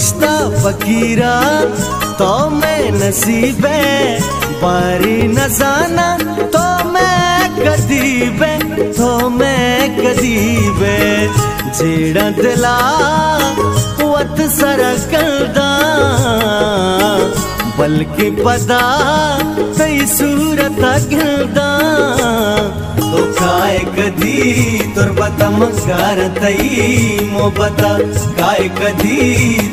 रिश्ता फकीरा तो मैं नसीबे बारी न जाना तो मैं कदीबे तो मैं कदीबे जेड़ा दिला वत सर करदा। बल्कि पता तई सूरत गिरदा। तो काय कधी तुर बता मंगार तई मोबता काय कधी